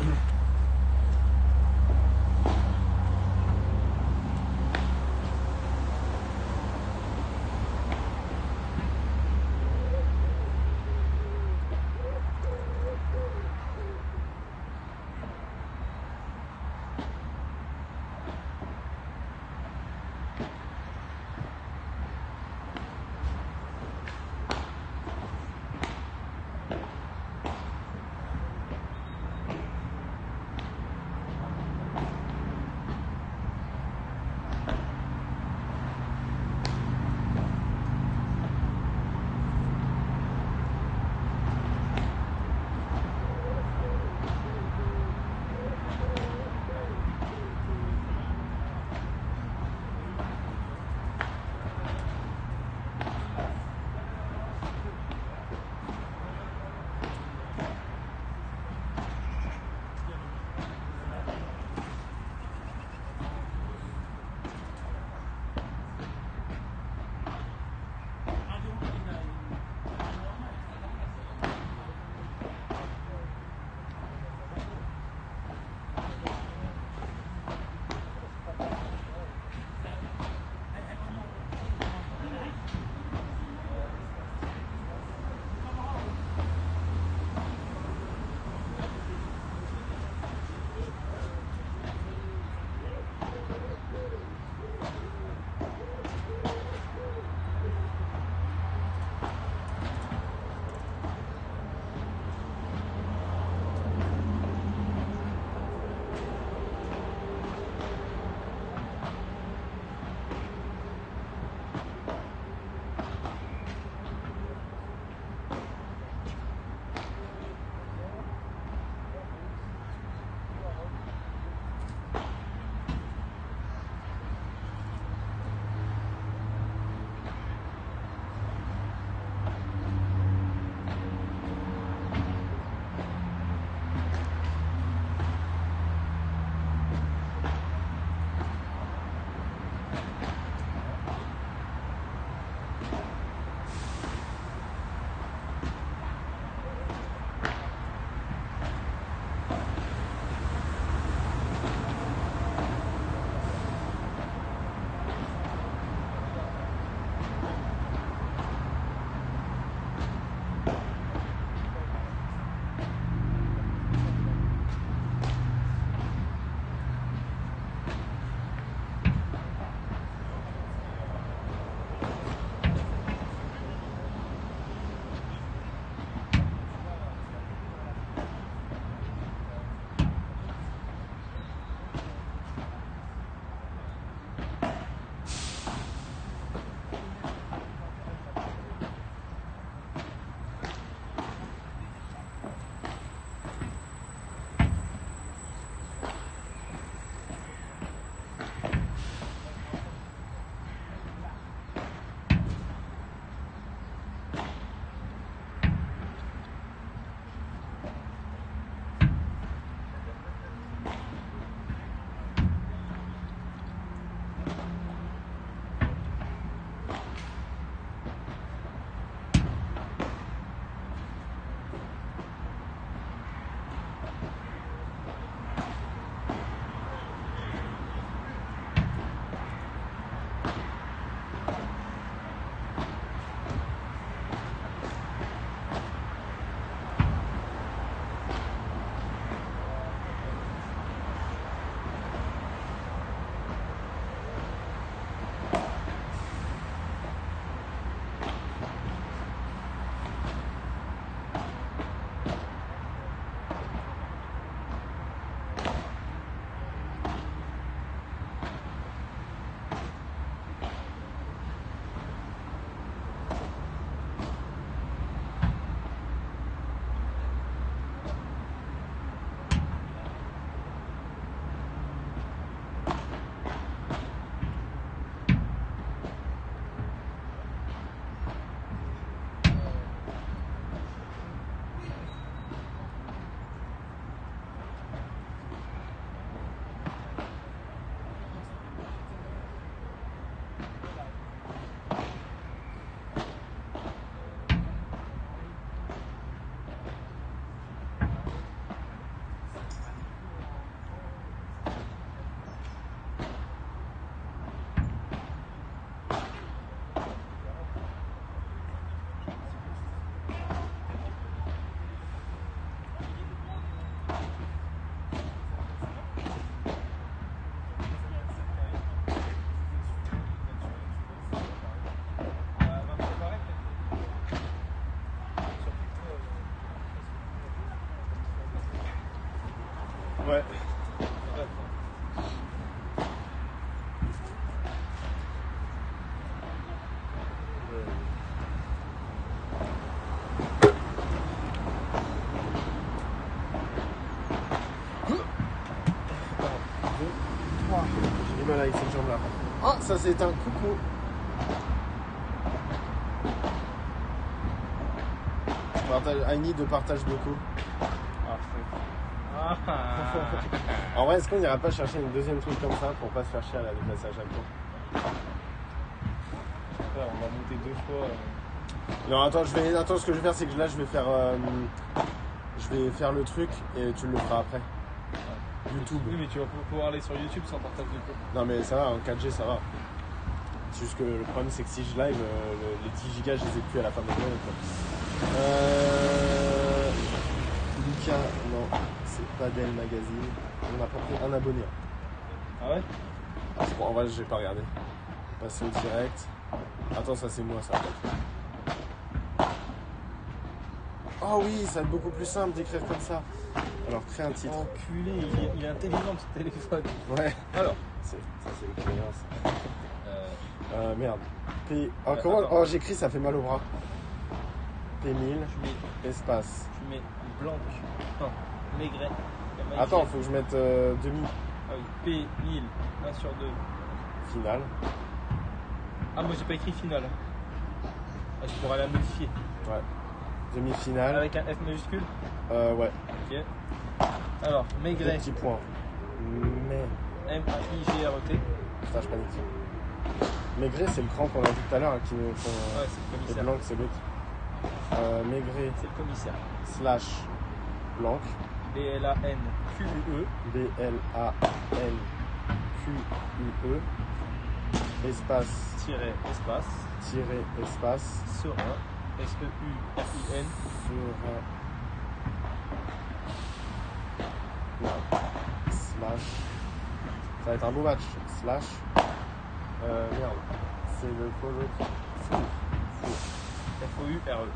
嗯。Ça c'est un coucou. Partage, I need de partage locaux. Ah, En vrai, est-ce qu'on n'ira pas chercher une deuxième truc comme ça pour pas se faire chier à la déplacer à chaque fois on va monter deux fois. euh. Non, attends, je vais, attends, ce que je vais faire, c'est que là, je vais faire, euh, je vais faire le truc et tu le feras après. YouTube. Oui, mais tu vas pouvoir aller sur YouTube sans partage de co. Non, mais ça va, en 4G, ça va. C'est juste que le problème, c'est que si je live, euh, le- les 10 gigas, je les ai plus à la fin de la journée. Euh... Lucas, non, c'est pas d'elle magazine. On a pas pris un abonné. Ah ouais? Ah, bon, en vrai, j'ai pas regardé. Passer au direct. Attends, ça c'est moi, ça. Oh oui, ça va être beaucoup plus simple d'écrire comme ça. Alors, crée un titre. Enculé, il est, il est intelligent ce téléphone. Ouais, Alors, c'est, ça c'est l'expérience. euh, Euh, merde. P. Oh, Ouais, comment. Oh, j'écris, ça fait mal au bras. P1000, tu mets, espace. tu mets blanc. Non, maigret. Attends, faut que je mette euh, demi Ah oui, P1000, 1 sur 2. finale. Ah, moi j'ai pas écrit final. Ah, je pourrais la modifier. Ouais. Demi-finale. Avec un F majuscule Euh, ouais. Ok. Alors, maigret, petits points. Mais. M-A-I-G-R-E-T. Putain, je panique. Maigret, c'est le cran qu'on a vu tout à l'heure, hein, qui nous font. Ouais, c'est le Et commissaire. blanc, c'est l'autre. Euh, Maigret C'est le commissaire. slash blanc. B-L-A-N-Q-U-E. B-L-A-N-Q-U-E. Espace, Tiret, espace. tiré, espace. Serein. S-E-U-R-I-N. Serein. Non. Slash. Ça va être un beau match. Slash. Euh, merde. C'est le l'autre? Four. Four. F-O-U-R-E.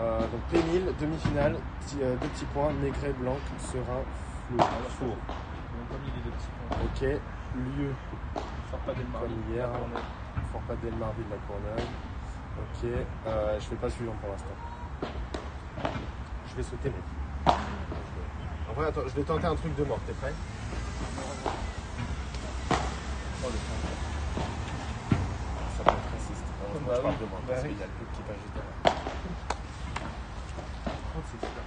Euh, donc P1000, demi-finale, petit- euh, deux petits points, Maigret, Blanc, Serein, Flou. Four. Ils n'ont pas mis les deux petits points. Ok. Lieu. Sors pas Marly. Comme hier. Fort pas Delmar, ville de la Courneuve. Ok. Euh, je fais pas suivant pour l'instant. Je vais sauter, mec. En vrai, attends, je vais tenter un truc de mort. T'es prêt? Oh, le temps. Ça peut être raciste. Heureusement, Bah je parle oui. de moi Bah parce oui. qu'il y a le peu qui passe juste derrière. Par contre, c'est super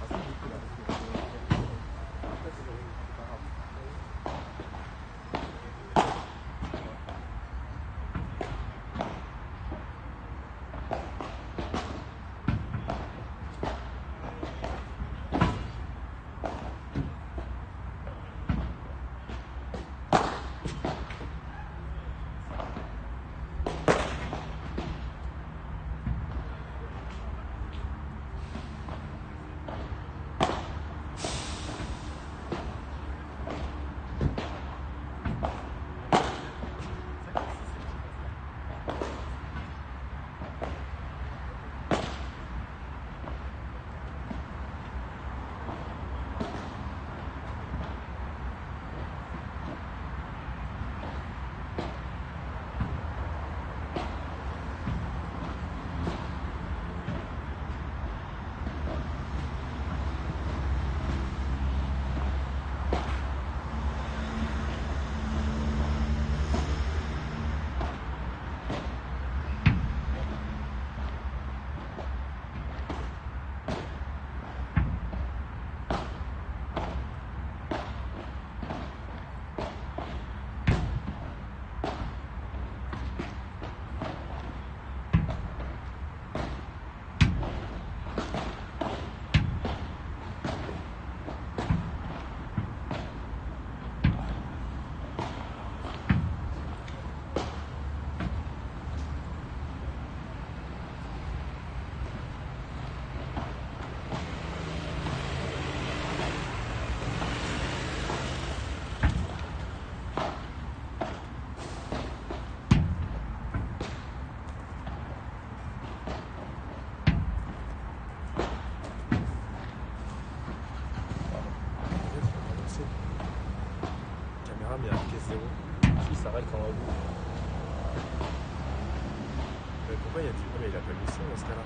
il a pas mis ça dans ce cas-là.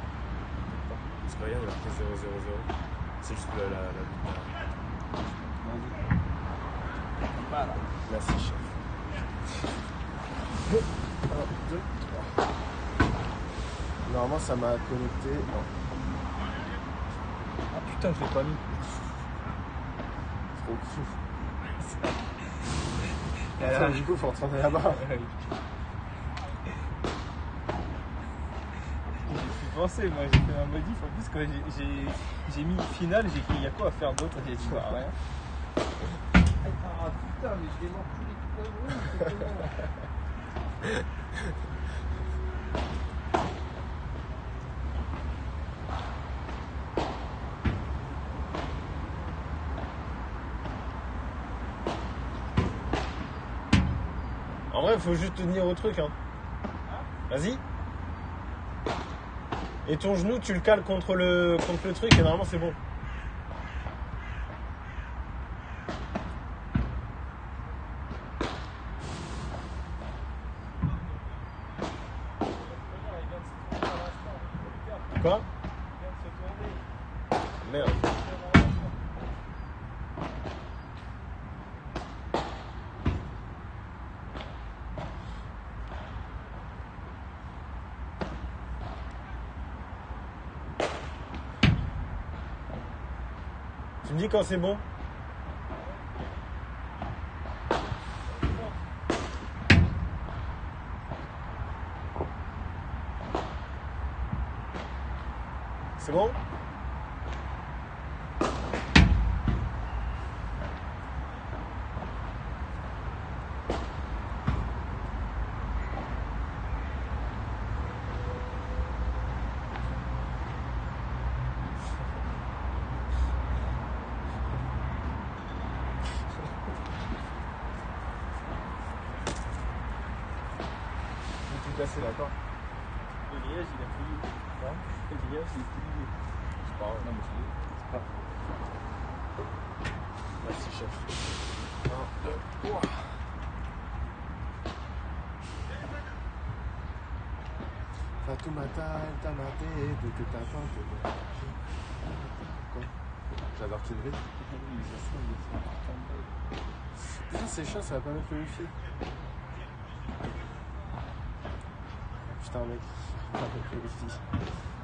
Parce que regarde, il a marqué 0-0-0. C'est juste la, la, la, Voilà. Merci, chef. 1, 2, 3. Normalement, ça m'a connecté. Non, Ah putain, je l'ai pas mis. trop cool. Attends, du coup, faut retourner là-bas. Penser, moi j'ai fait un modif en plus quand j'ai- mis finale, j'ai dit il y a quoi à faire d'autre? J'ai dit bah rien. Ah putain, mais je les trucs là, c'est comment En vrai, faut juste tenir au truc. Hein? Vas-y. Et ton genou, tu le cales contre le, contre le truc et normalement c'est bon. Quoi Merde. Tu me quand c'est bon C'est bon J'ai tout cassé, d'accord Le grillage, il a fouillé. Hein Le grillage, il est fouillé. C'est pas grave. Non, mais je l'ai. Merci chef. 1, 2, 3. Fatoumata, elle t'a maté, de que ta tante. Qu'il le Putain, c'est chiant, ça va pas mettre le wifi. Putain, mec, ça va mettre le wifi.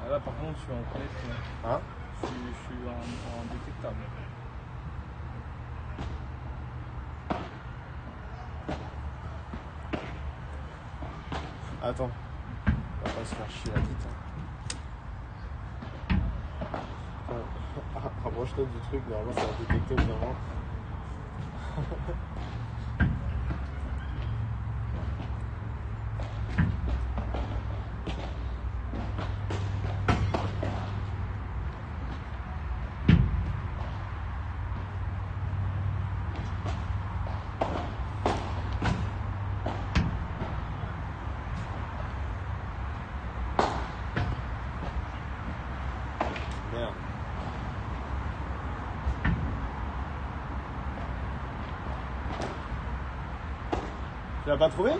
Ah là, par contre, je suis en connexion. Hein Je suis, je suis en, en détectable. Attends. On va pas se faire chier la tête. Hein. Attends. Rapproche-toi du truc, normalement ça va détecter vraiment. Merde. Tu l'as pas trouvé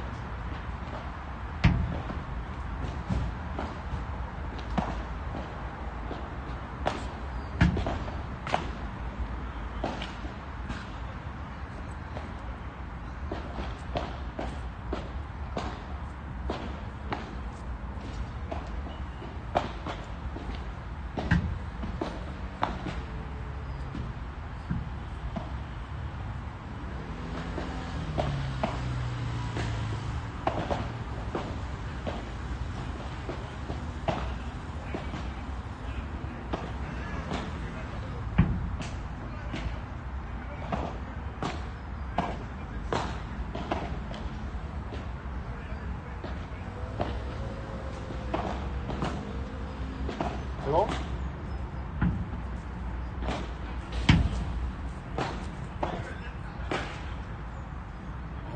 C'est bon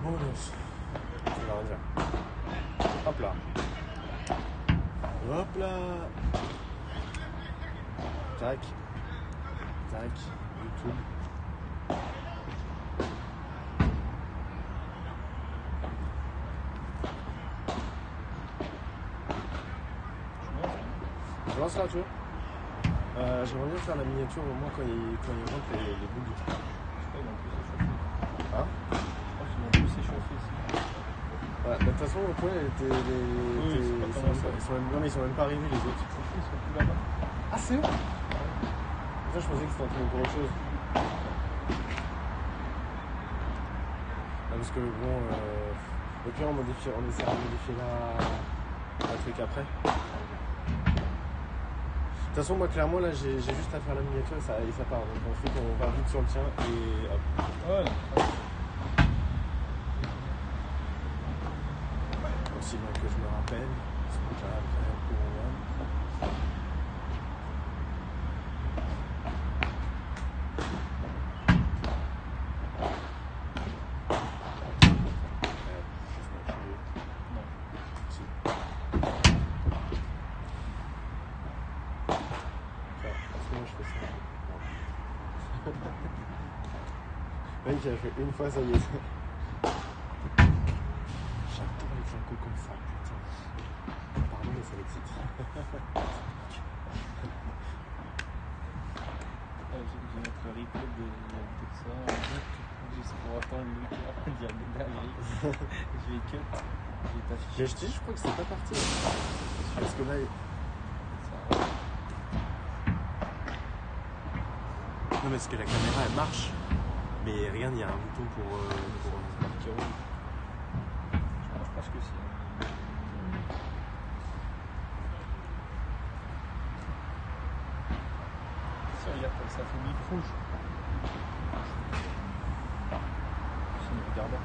Bonus. Ça va rien dire. Hop là. Hop là. Tac. Tac. YouTube. Je commence là, tu vois. Euh, J'aimerais bien faire la miniature au moins quand il, quand il rentre les, les boules. Je crois s'échauffer. Hein Je s'échauffer ici. Ouais, bah, de toute façon, les, Oui, pas ils, sont même pas, ils sont même, non, mais ils sont même pas arrivés les autres. Ils sont plus là-bas. Ah, c'est eux Ça, je pensais que c'était en train de pour autre chose. Ah, parce que bon, euh, au pire, on, modifie, on essaiera de modifier la, la truc après. De toute façon, moi, clairement, là, j'ai juste à faire la miniature et ça, part. Donc, ensuite, on va vite sur le tien et hop. Ouais, Aussi bien que je me rappelle. Parce que déjà, après, pour moi. Ouais, je sais pas, je- non. Si. Tiens, parce que moi je fais ça. J'ai fait une fois, ça y est. J'adore les flacos comme ça, putain. Pardon, mais ça m'excite. Ah, J'ai notre replay de, de ça. en boucle, Juste pour attendre le cœur. Dire des dingueries. Je vais cut. Je vais t'afficher J'ai acheté, je crois que c'est pas parti. Parce que là, non, mais parce que la caméra elle marche. Mais regarde, il y a un bouton pour. euh, pour... Qui roule. Je pense que si. Ça, regarde, ça fait bip rouge. C'est une regardant.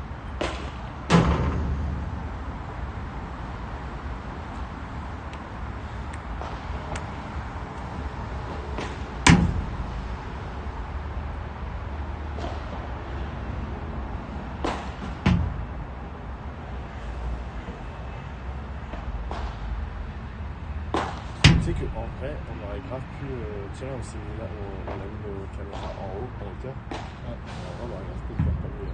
Sais qu'en vrai, on aurait grave pu euh, tirer, on, s'est mis là, on, on a mis nos caméras en haut, en hauteur. Ouais. En on aurait grave pu le faire comme lui.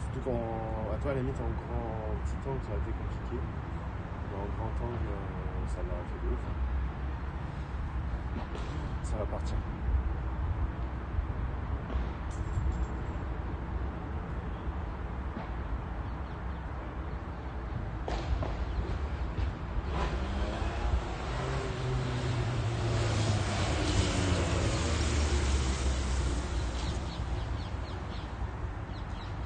Surtout qu'en, à toi, à la limite, en grand petit angle, ça aurait été compliqué. Mais en grand angle, euh, ça l'aurait fait de ouf. Ça va partir.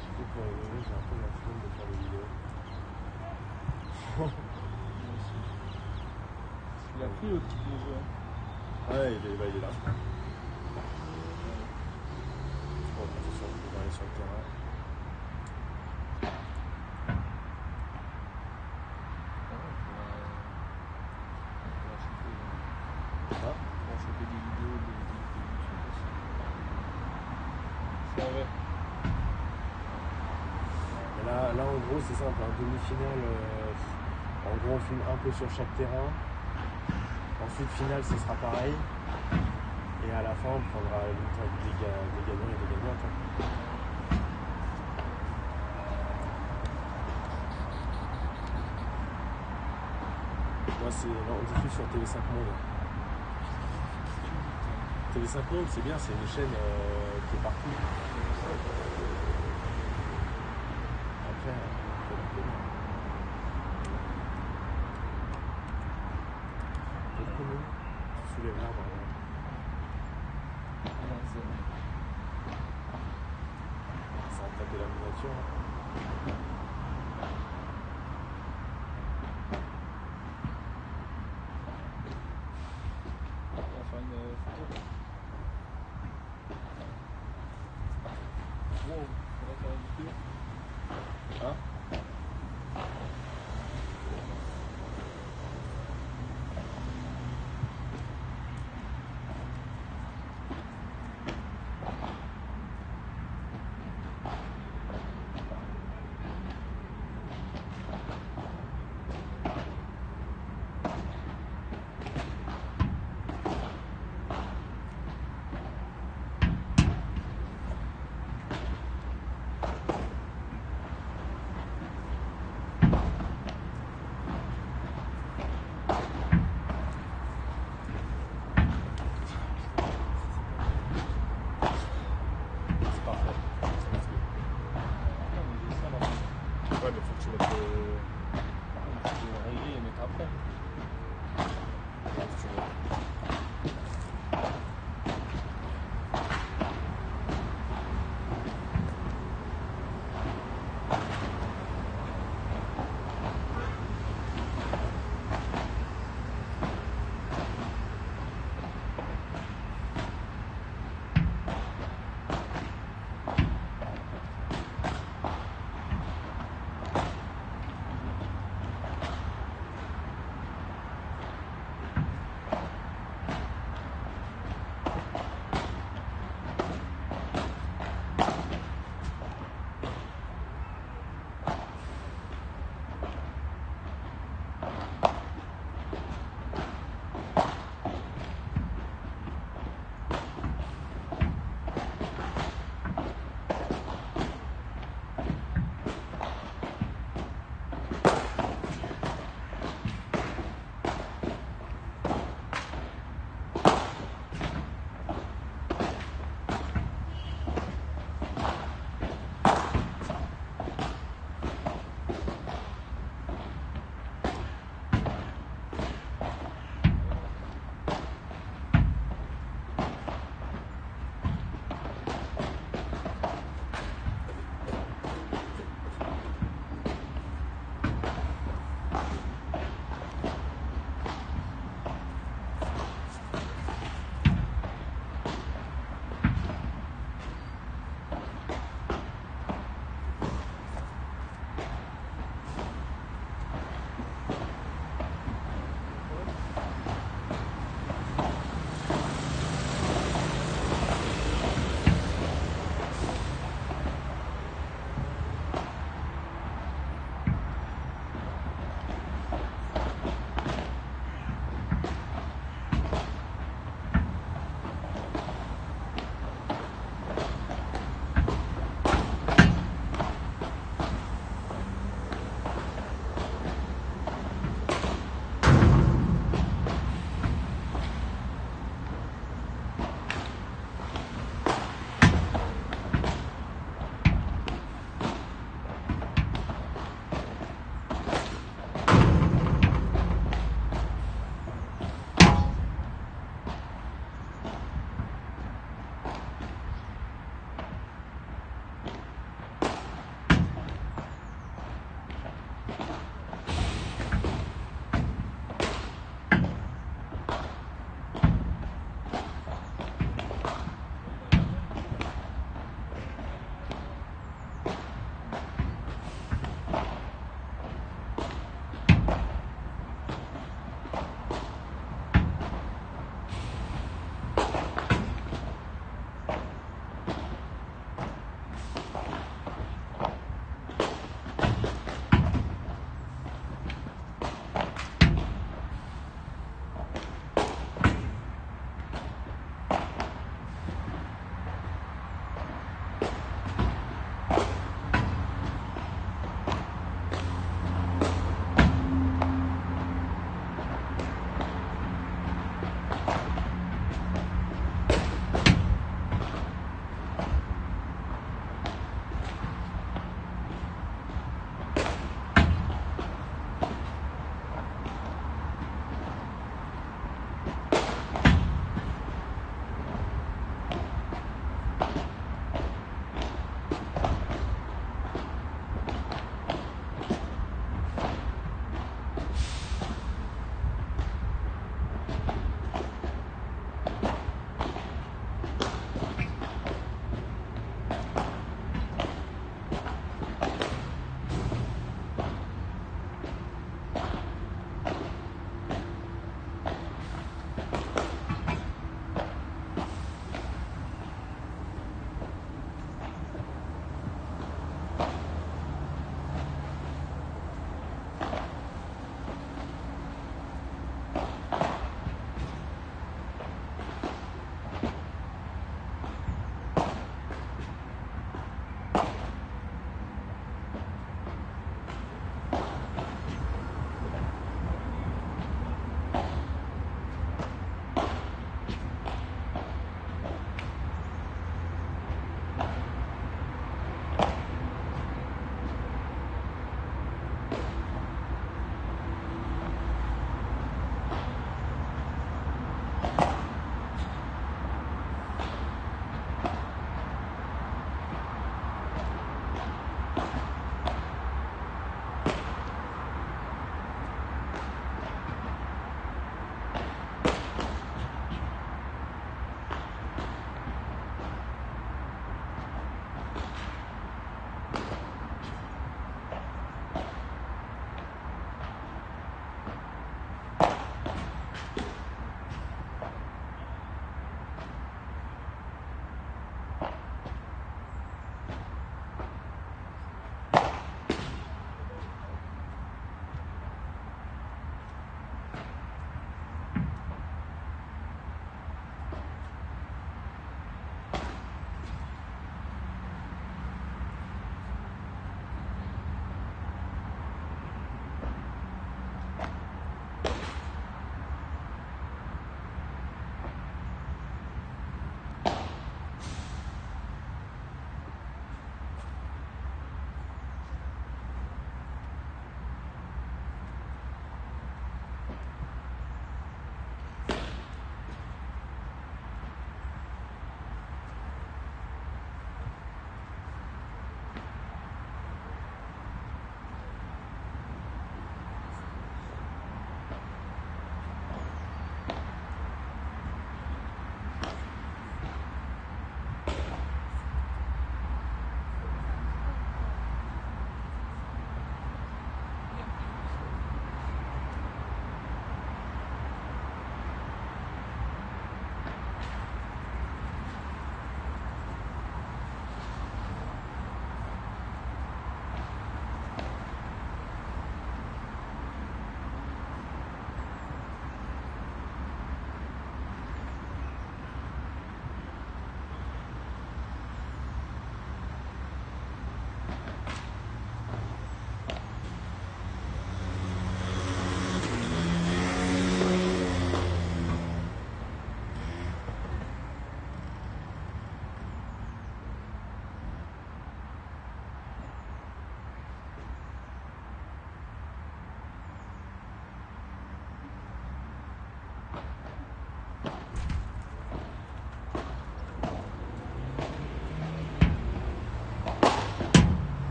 Surtout pour les vidéos, j'ai un peu la flemme de faire des vidéos. Il a pris le petit jeu. Ouais, il est, bah, il est là. Bon, attention, on va aller sur le terrain. Ah, Pour choper des vidéos de, de, de YouTube aussi. Ça va. et là, là, en gros, c'est simple. En demi-finale, euh, en gros, on filme un peu sur chaque terrain. Ensuite, finale, ce sera pareil. Et à la fin, on prendra le temps des, ga- des gagnants et des gagnantes. hein. Moi, c'est. On diffuse sur TV5 Monde. TV5 Monde, c'est bien, c'est une chaîne euh, qui est partout.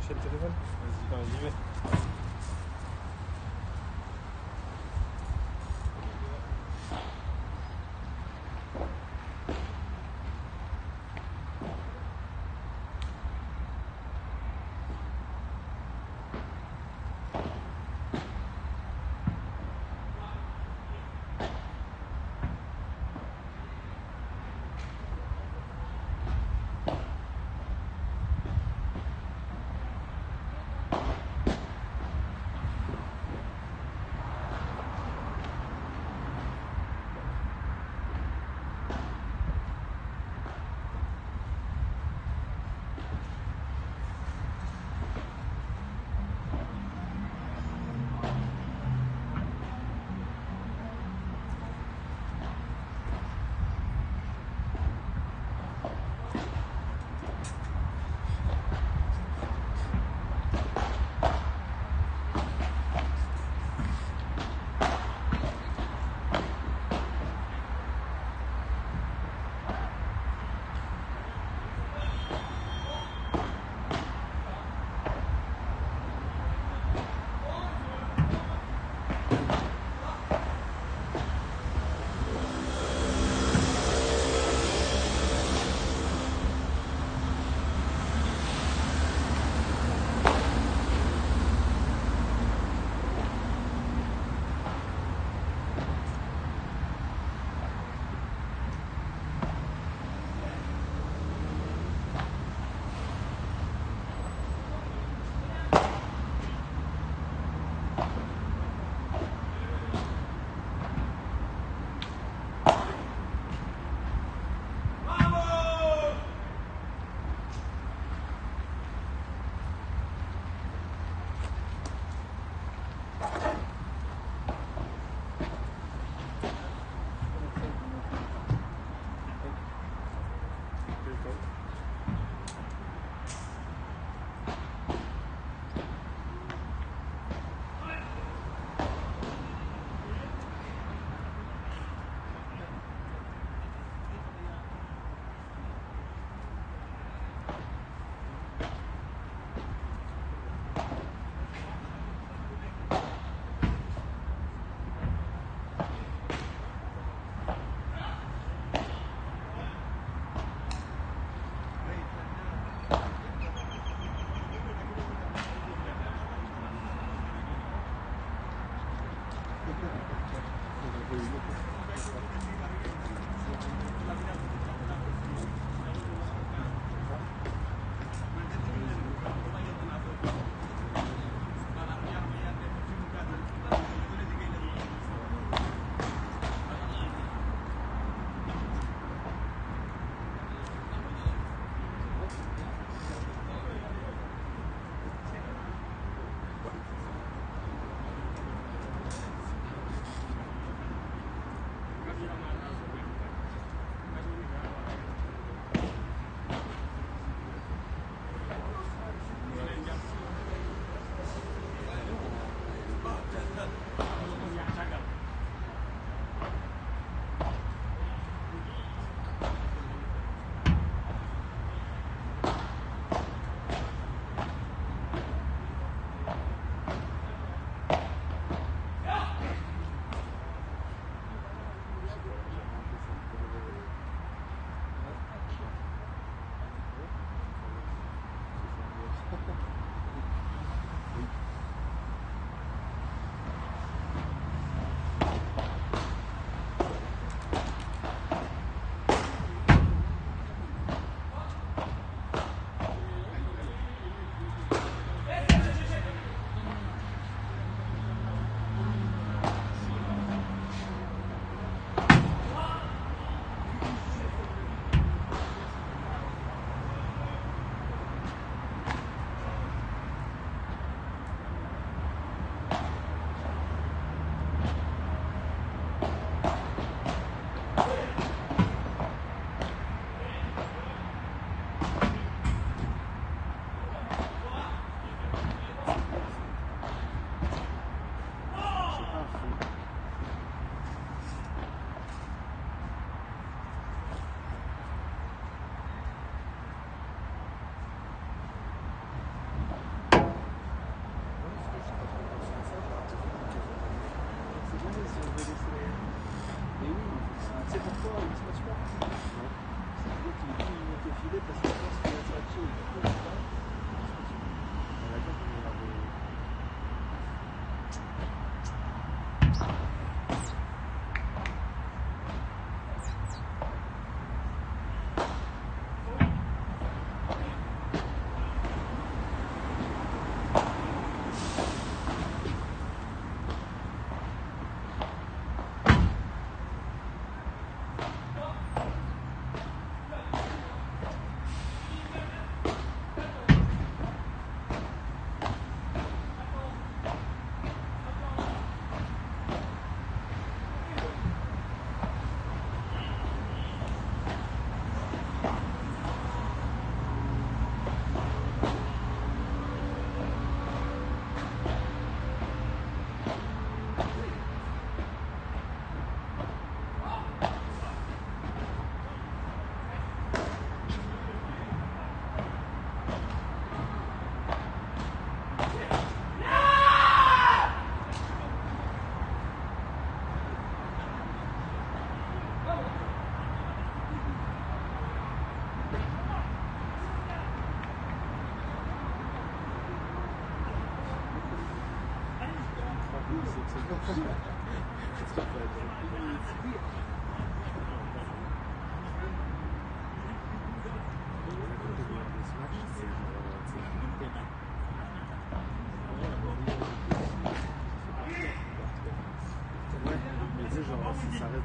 Chercher le téléphone vais.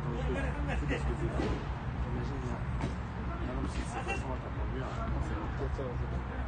Imagine, non, si c'est façon à ta conduire, c'est bon. 14.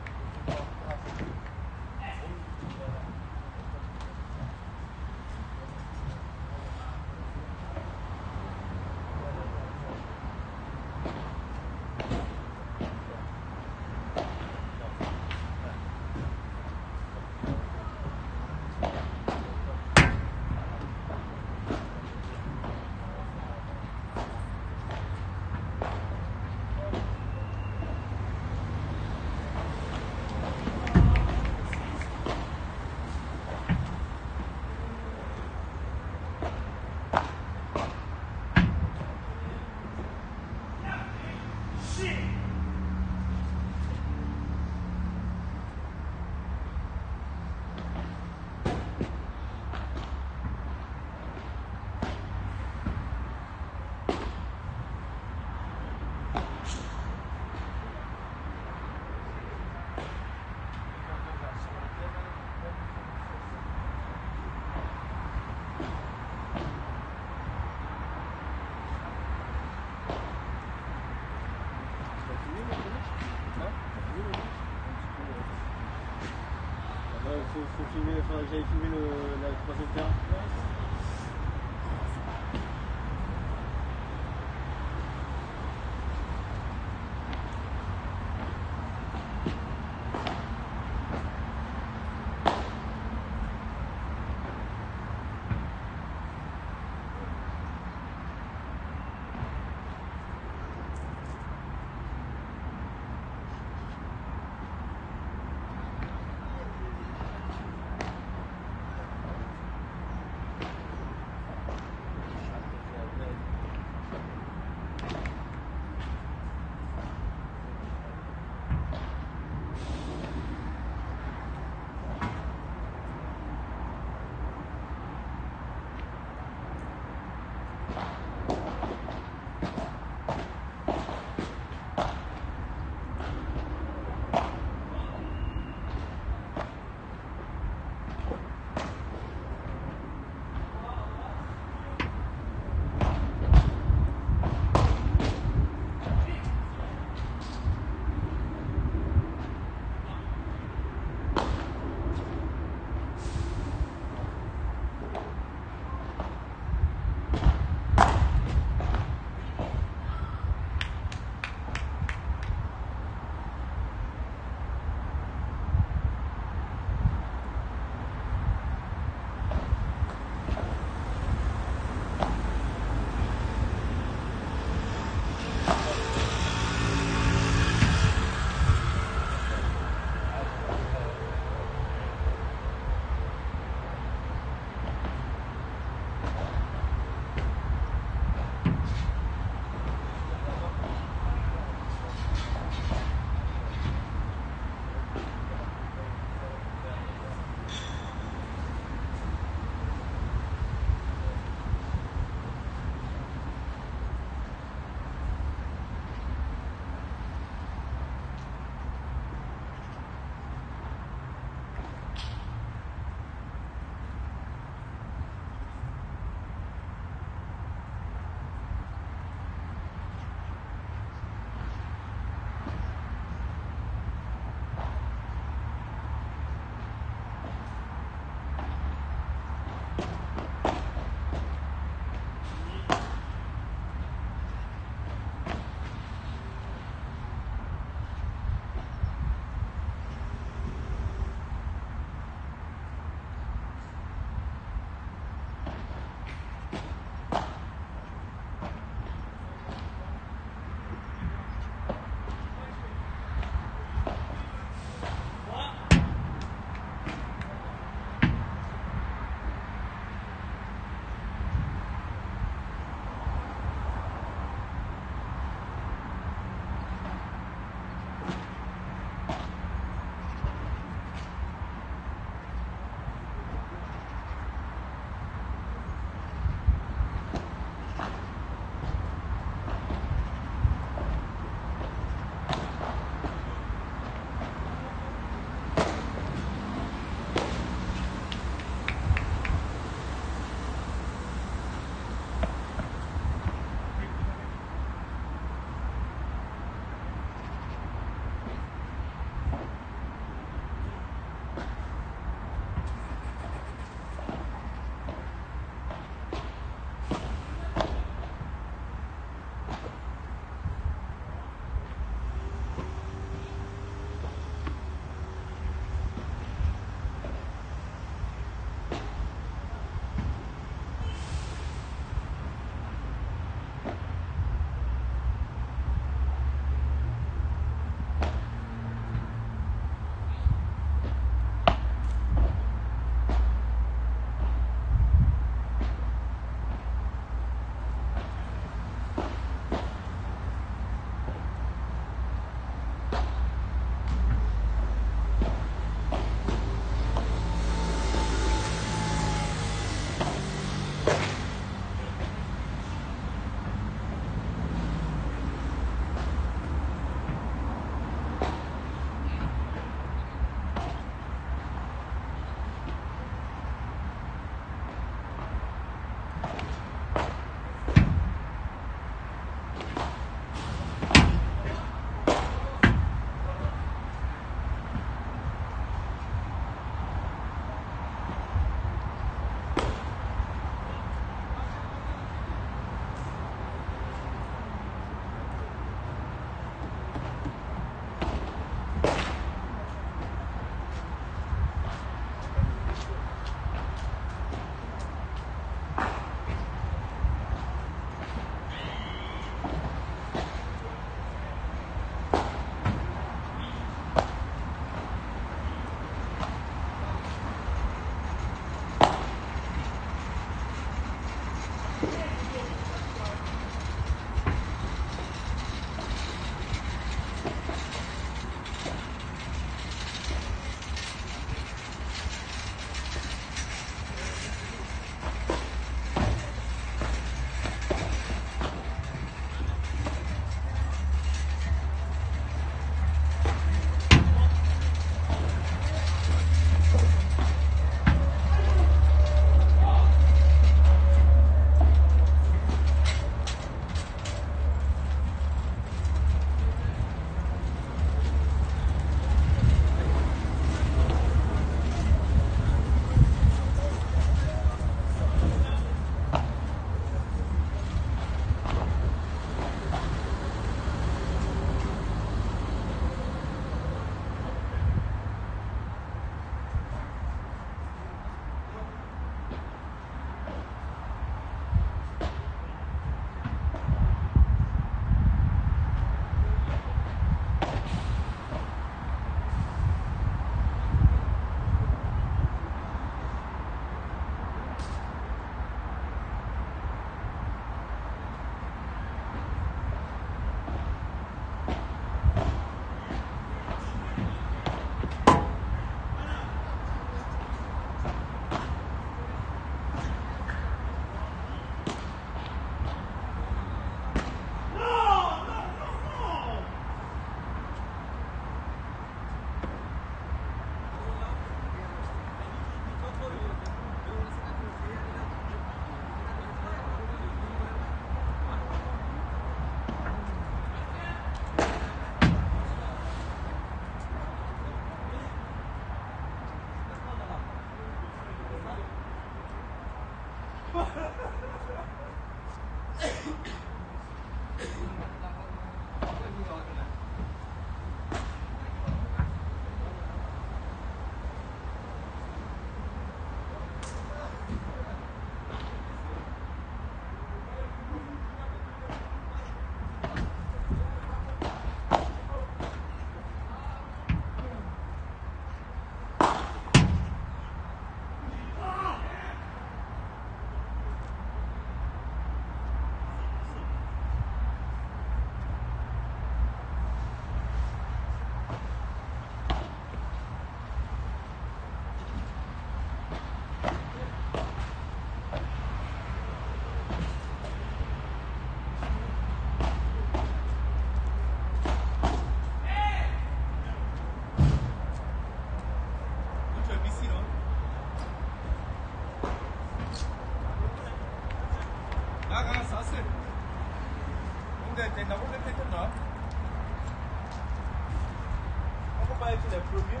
Pas être le premier.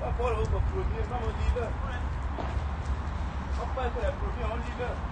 Pas Paul, on va premier, non, on l'hiver. On pas être le premier, on l'hiver.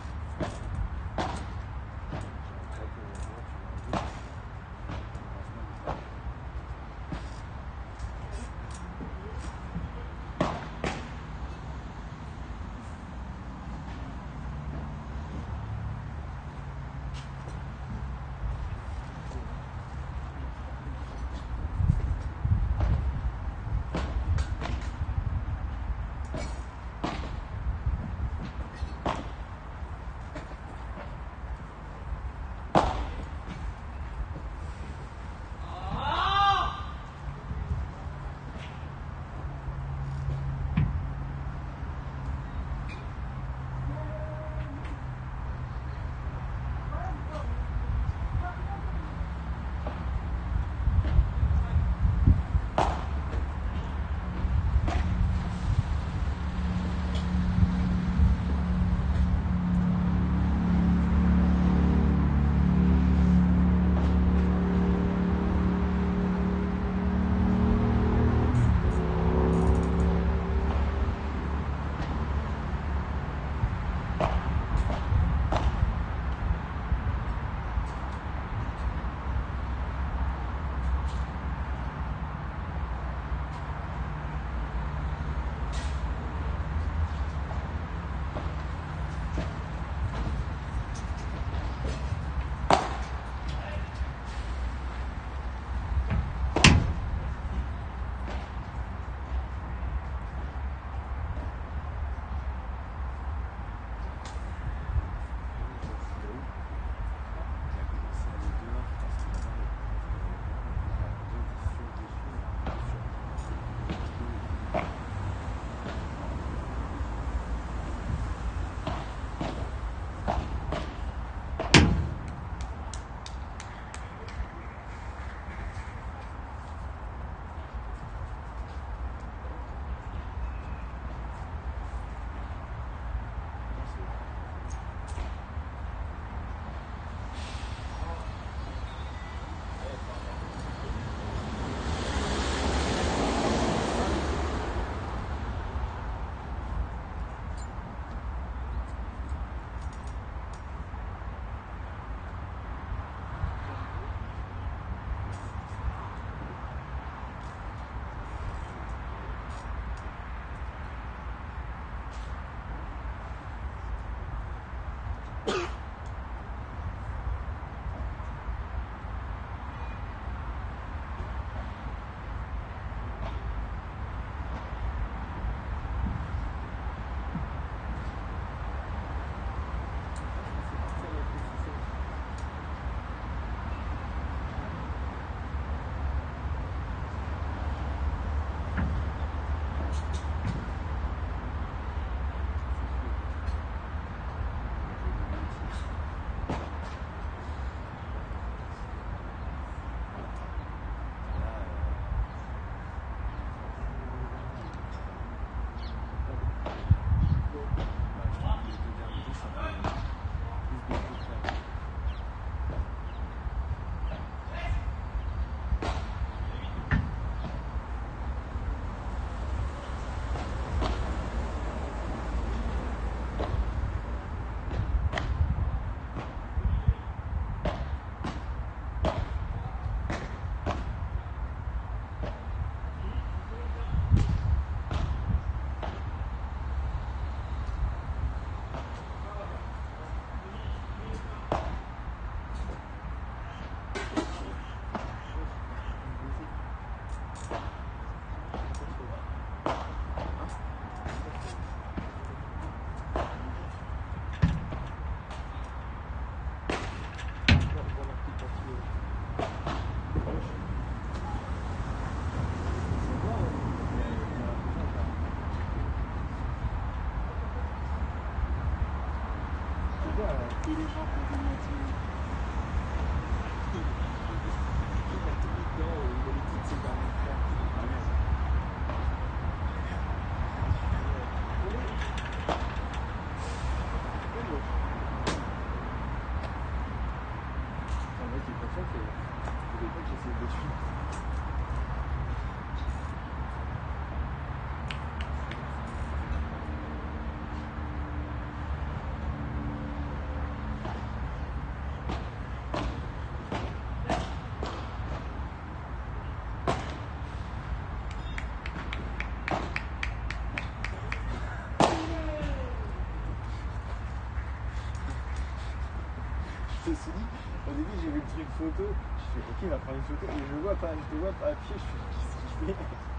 le truc photo, je fais ok il va prendre une photo. Et je vois pas, je le vois pas à pied, je suis qu'est-ce qu'il fait?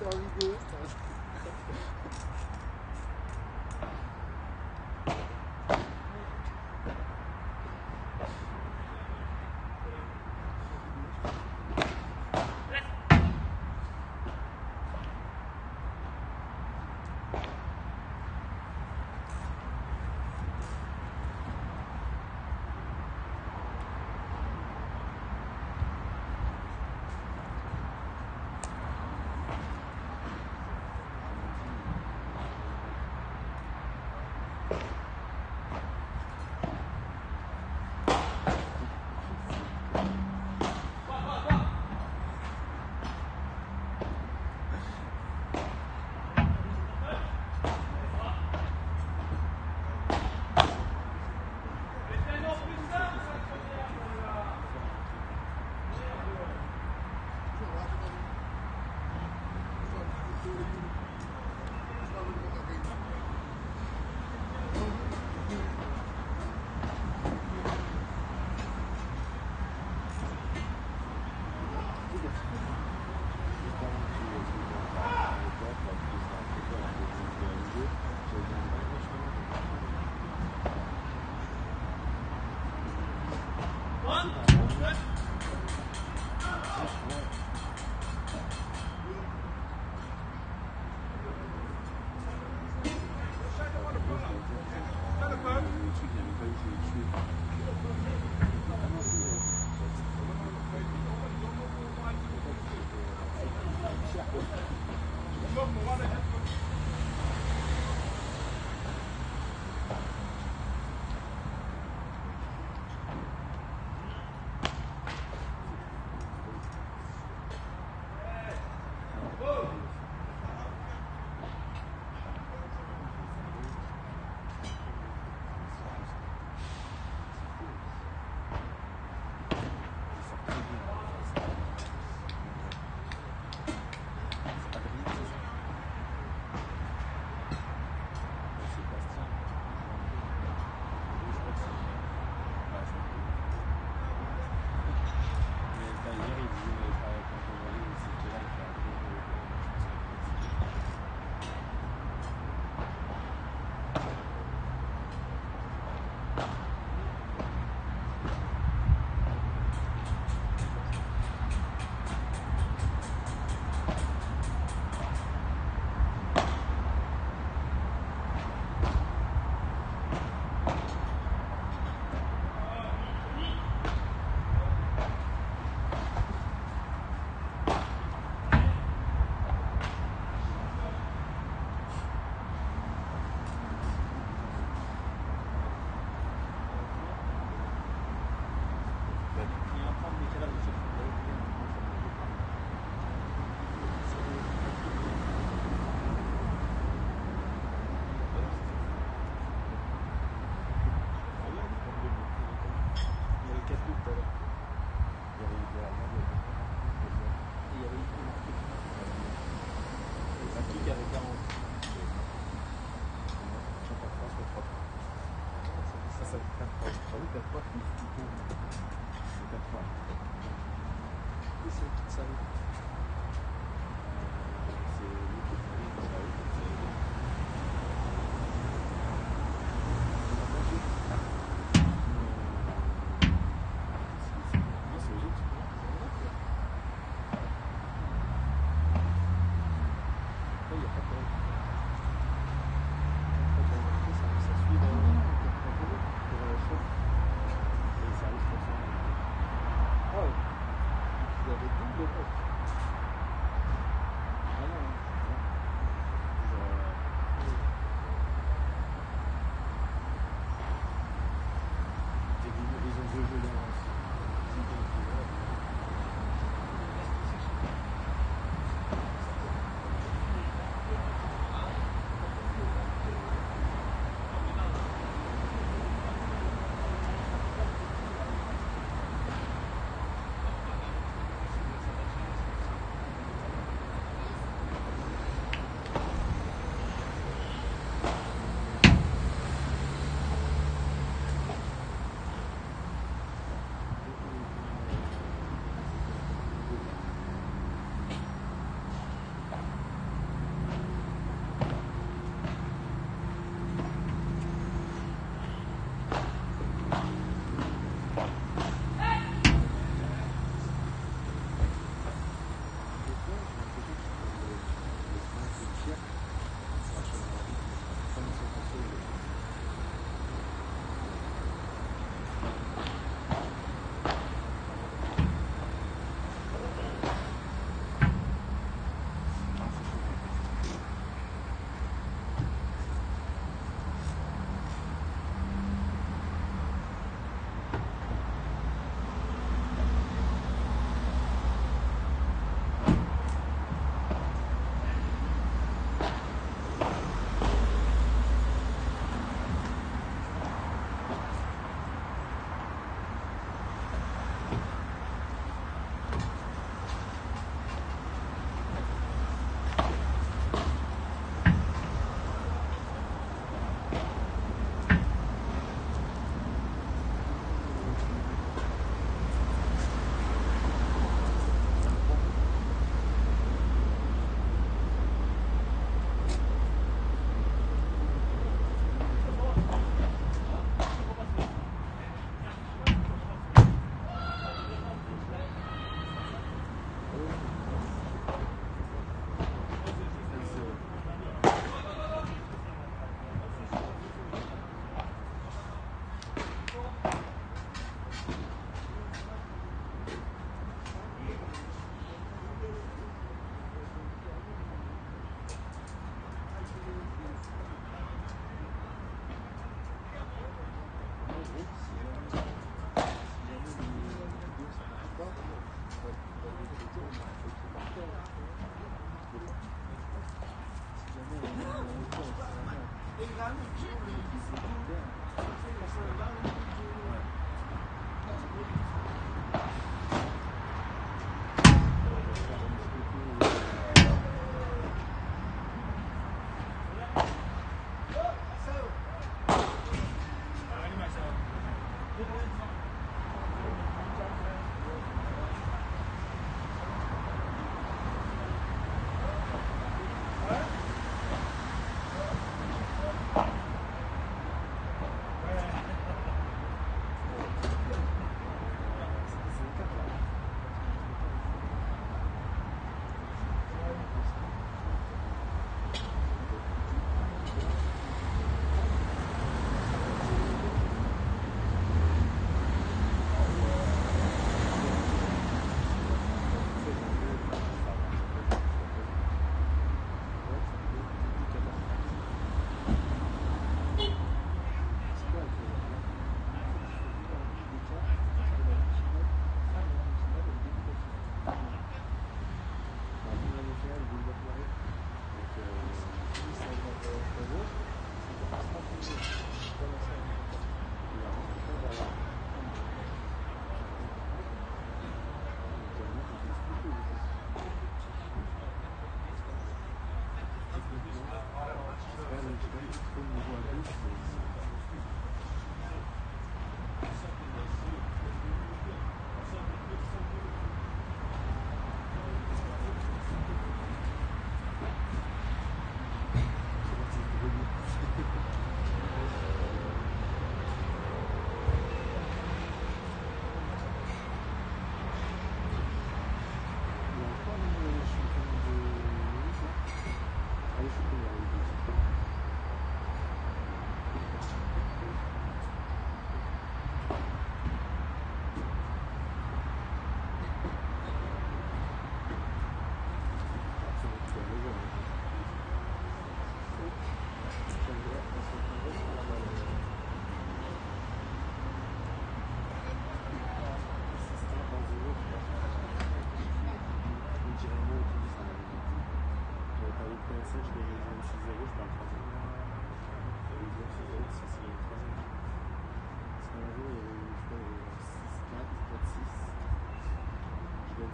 En vidéo.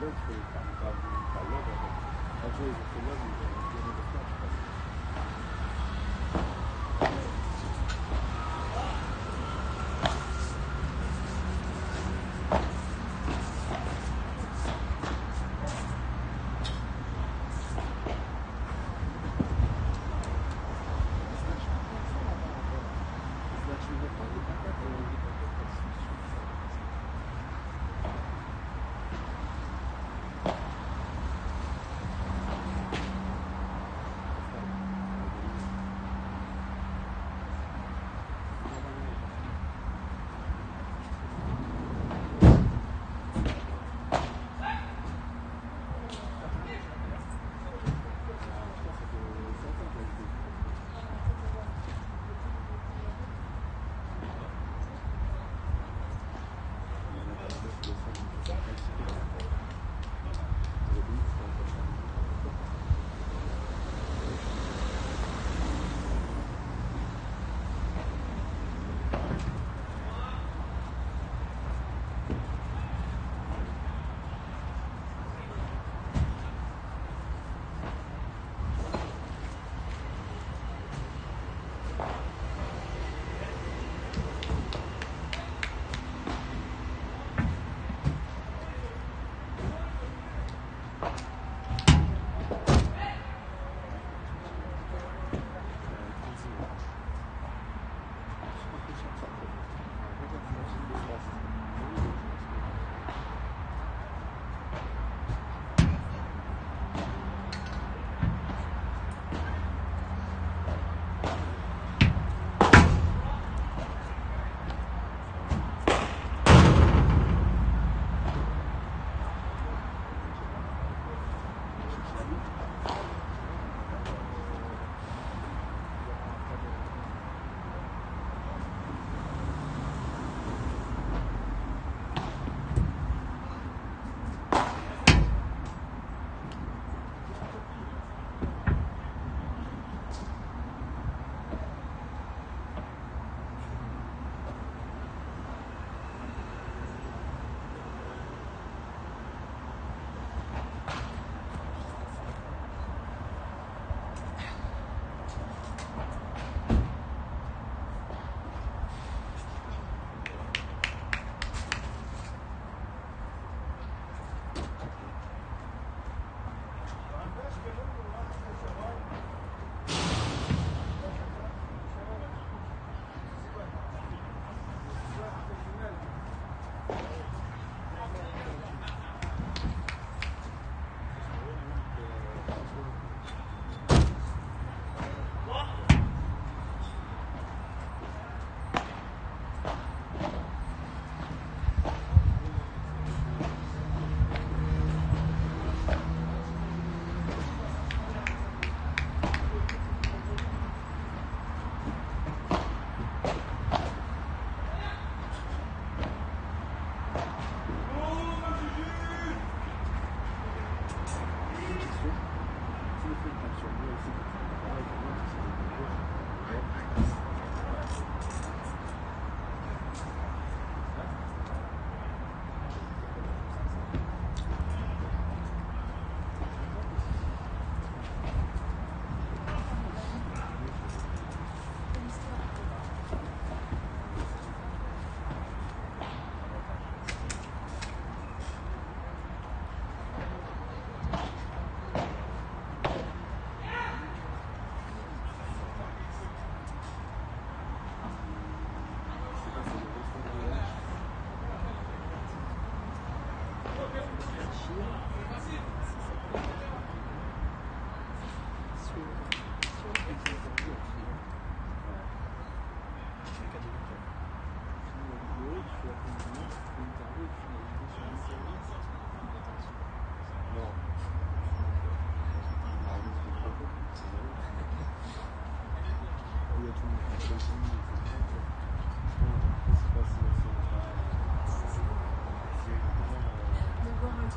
都可以感觉到，感觉到的，它就是一个。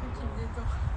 De voir un truc qui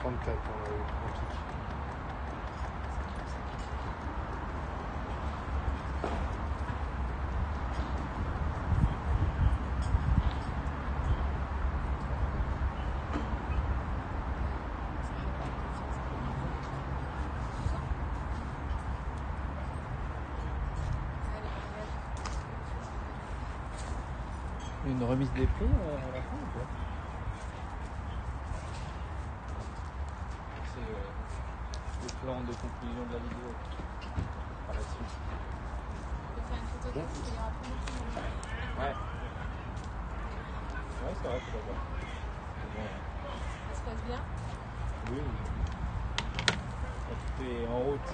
34, on a eu un kick. Une remise des prix euh, à la fin ou quoi C'est euh, le plan de conclusion de la vidéo. Par la suite. On peut faire une photo de vous, il y aura plus beaucoup de monde. Ouais. Ouais, c'est vrai, c'est. C'est bon. Ça se passe bien Oui. Quand tu es en route,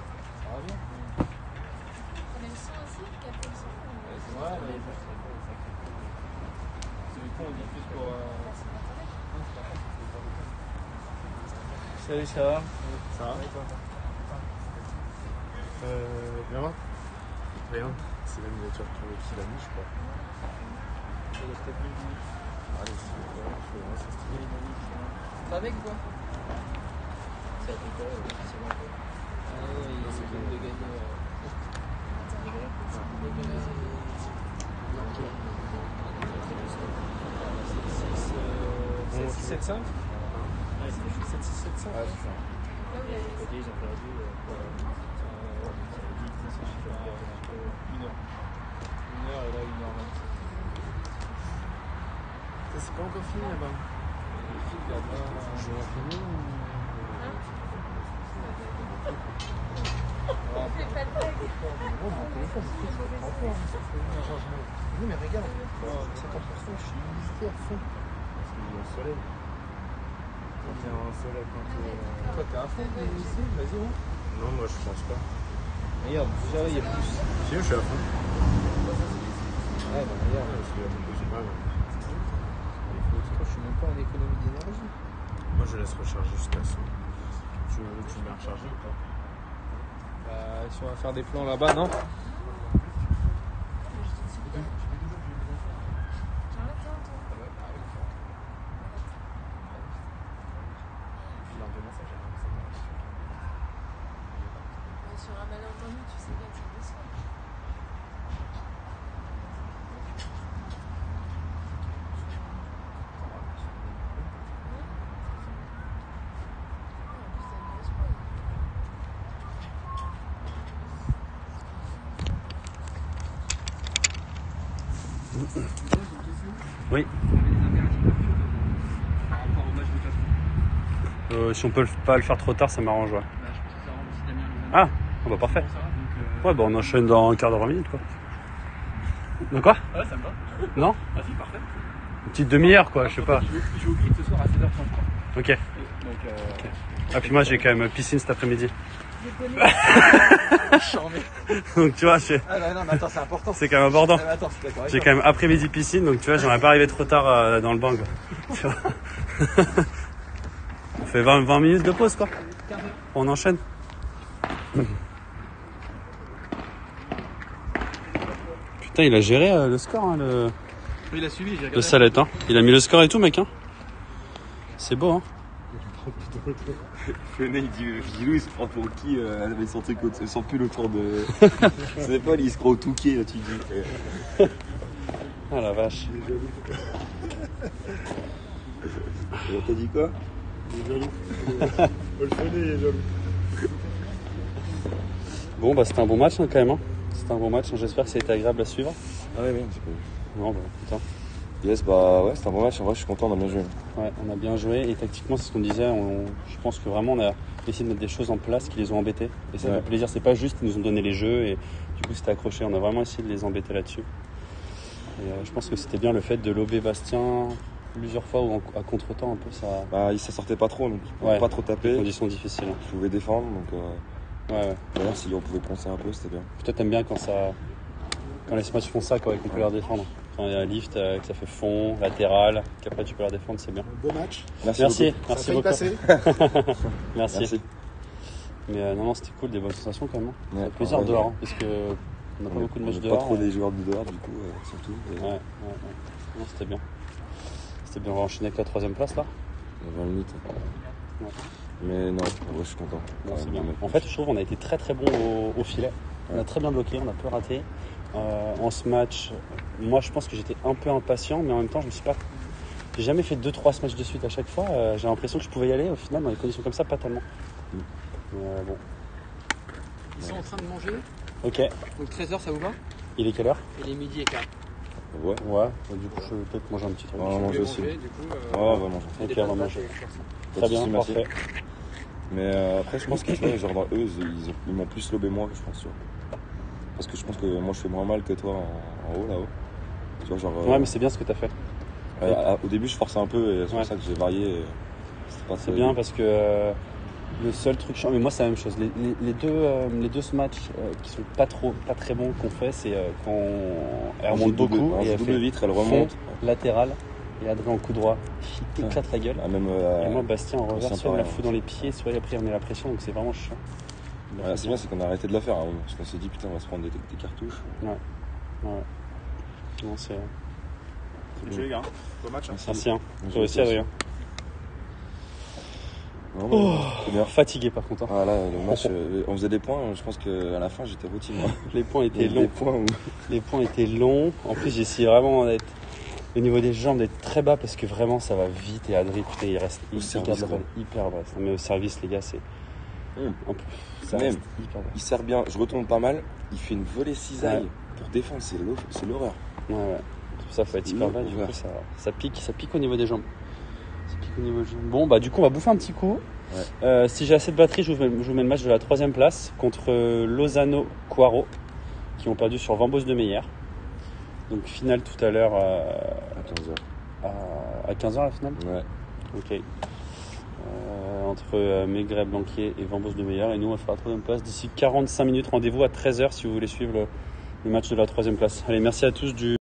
Salut, ça va Ça va Euh, bien. C'est la miniature qui l'a mis, je crois. Allez, c'est avec ou quoi C'est avec quoi C'est. Ah C'est 700. Ah, c'est ça. Perdu. Une heure. Une heure et là, une heure Ça, c'est pas encore fini là-bas. Là-bas. Je vais fini Non mais regarde, 50% je suis illustré à fond. C'est le soleil. Un soleil, quand y a- Toi, t'es à fond ici Vas-y, hein. Non, moi je pense pas. Regarde, déjà, il y a plus. Si, je suis à fond. Ouais, bah regarde. Ouais, je sais pas. mais- Toi, je suis même pas en économie d'énergie. Moi je laisse recharger jusqu'à 100. Tu, tu mets à recharger ou pas? Bah, si on va faire des plans là-bas, non J'arrête là, toi. Mais Sur un malentendu, tu sais bien que c'est des soins. En plus, t'as une grosse poêle. Oui. Euh, si on peut pas le faire trop tard, ça m'arrange. Ouais. Ah, ah bah parfait. Ouais, bah on enchaîne dans un quart d'heure, 20 minutes quoi. De quoi? Ouais, ça me va. Non? Ah, si, parfait. Une petite demi-heure quoi, je sais pas. Je joue- je au grip ce soir à 16h30, je crois. Ok. Donc, euh. Ah, puis moi j'ai quand même piscine cet après-midi. Donc tu vois, j'ai- Ah, non, non, mais attends, c'est important. c'est quand même abordant. Ah, je avec J'ai toi. quand même après-midi piscine, donc tu vois, j'aimerais pas arriver trop tard euh, dans le bang. Tu vois on fait 20, 20 minutes de pause quoi. On enchaîne. Putain, il a géré euh, le score, hein, le, Oui, il a suivi, j'ai le. Salette. Hein. Il a mis le score et tout, mec. Hein. C'est beau, hein. Fenet, il dit, je dis Louis, il se prend pour qui euh, avec son truc, au- son pull autour de. C'est pas, il se croit au Touquet, là, tu dis. Euh, Ah la vache. et T'as dit quoi? Il est jaloux. On le connaît, il est jaloux. Bon, bah c'était un bon match hein, quand même. Hein. C'était un bon match. hein. J'espère que ça a été agréable à suivre. Ah ouais, ouais, un petit peu. Non, bah putain. Yes, bah ouais, c'était un bon match, en vrai, je suis content, on a bien joué. Ouais, on a bien joué et tactiquement, c'est ce qu'on disait. On- je pense que vraiment, on a essayé de mettre des choses en place qui les ont embêtés. Et ça Ouais. fait plaisir. C'est pas juste, ils nous ont donné les jeux et du coup, c'était accroché. On a vraiment essayé de les embêter là-dessus. Et euh, je pense que c'était bien le fait de lober Bastien plusieurs fois ou en- à contre-temps un peu. Ça, Bah, il ça sortait pas trop, donc il pouvait Ouais. pas trop taper. conditions difficiles. hein. Je pouvais défendre, donc euh, Ouais, ouais. d'ailleurs, si on pouvait poncer un peu, c'était bien. Toi, t'aimes bien quand ça, quand les smash font ça, quoi, et qu'on peut leur défendre. Quand il y a un lift, euh, que ça fait fond, latéral, qu'après tu peux leur défendre, c'est bien. Beau match. Merci. Merci, beaucoup. merci ça a failli beaucoup. passer. Merci. Merci. Mais euh, non, non, c'était cool, des bonnes sensations quand même. hein. Ça Ouais, fait plaisir ouais, dehors, ouais. hein, parce que on n'a pas beaucoup de matchs dehors. Pas trop des joueurs de dehors, du coup, euh, surtout. Et Ouais, ouais, ouais. Non, c'était bien. C'était bien, on va enchaîner avec la troisième place là. On a 20 minutes. Ouais. Mais non, je suis content. Non, Ouais, c'est bien. bon, En fait, je trouve qu'on a été très très bon au, au filet. On a très bien bloqué, on a peu raté. Euh, en ce match, moi je pense que j'étais un peu impatient, mais en même temps, je me suis pas. J'ai jamais fait 2-3 matchs de suite à chaque fois. Euh, J'ai l'impression que je pouvais y aller. Au final, dans des conditions comme ça, pas tellement. Mm. Mais, euh, bon. Ils sont en train de manger. Ok. Donc 13h, ça vous va? Il est quelle heure? Il est midi et quart. Ouais. Ouais. Du coup, je vais peut-être manger un petit truc. On va manger aussi. du coup. Ouais, euh, on va manger. Ok, on va manger. Très bien, merci. parfait. Mais euh, après, je pense que tu vois, genre dans eux, ils, ont- ils m'ont plus lobé moi que je pense. Parce que je pense que moi, je fais moins mal que toi en, en haut là-haut. Tu vois, genre. euh, Ouais, mais c'est bien ce que tu as fait. euh, au début, je forçais un peu et c'est Ouais. pour ça que j'ai varié. et C'était pas C'est bien parce que euh, le seul truc chiant, mais moi c'est la même chose. Les, les- les deux, euh, les deux matchs euh, qui sont pas trop, pas très bons qu'on fait, c'est euh, quand elle On joue remonte double- beaucoup et elle double fait vitre, elle remonte. latéral et Adrien en coup droit. Il éclate la gueule. Ah, même, euh, Et moi, Bastien en revers, soit il me la ouais. fout dans les pieds, soit après il remet la pression, donc c'est vraiment chiant. Voilà, c'est bien, c'est qu'on a arrêté de la faire. hein, parce qu'on s'est dit, putain, on va se prendre des, des cartouches. Ouais. Non, c'est. C'est bon. les gars. Bon match. hein. Merci, hein. Toi aussi, Adrien. Non, mais c'est bien. Fatigué par contre. hein. Ah là, le match, euh, on faisait des points, je pense qu'à la fin j'étais rôti moi. Les points étaient longs. points où... Les points étaient longs. En plus, j'ai essayé vraiment d'être au niveau des jambes d'être très bas parce que vraiment ça va vite et Adri, putain, il reste Au service, balle hyper bas. Mais au service, les gars, c'est. Hum. En plus, ça Même. reste hyper bas. Il sert bien, je retourne pas mal, il fait une volée cisaille Ouais. pour défendre, c'est l'hor- c'est l'horreur. Ouais, ouais. Tout ça, faut être hyper bas. Du coup, ça, ça pique, ça pique au niveau des jambes. Ça pique au niveau des jambes. Bon, bah, du coup, on va bouffer un petit coup. Ouais. Euh, si j'ai assez de batterie, je vous, mets, je vous mets le match de la troisième place contre euh, Lozano Cuaro, qui ont perdu sur Vambos de Meyer. Donc, finale tout à l'heure À 15h. à, à 15h la finale? Ouais. Ok. Euh, entre Maigret, Blanquier et Vambos de Meyer. Et nous, on va faire la troisième place d'ici 45 minutes. Rendez-vous à 13h si vous voulez suivre le, le match de la troisième place. Allez, merci à tous du.